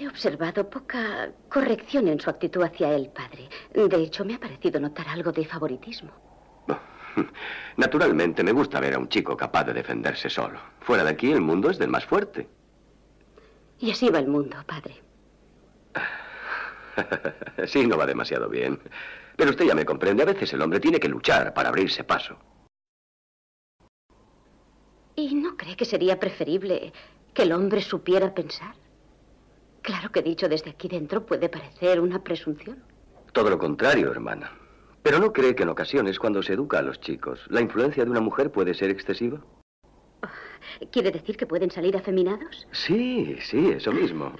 He observado poca corrección en su actitud hacia él, padre. De hecho, me ha parecido notar algo de favoritismo. Naturalmente, me gusta ver a un chico capaz de defenderse solo. Fuera de aquí, el mundo es del más fuerte. Y así va el mundo, padre. sí, no va demasiado bien. Pero usted ya me comprende. A veces el hombre tiene que luchar para abrirse paso. ¿Y no cree que sería preferible que el hombre supiera pensar? Claro que dicho desde aquí dentro puede parecer una presunción. Todo lo contrario, hermana. Pero ¿no cree que en ocasiones cuando se educa a los chicos, la influencia de una mujer puede ser excesiva? ¿Quiere decir que pueden salir afeminados? Sí, sí, eso mismo.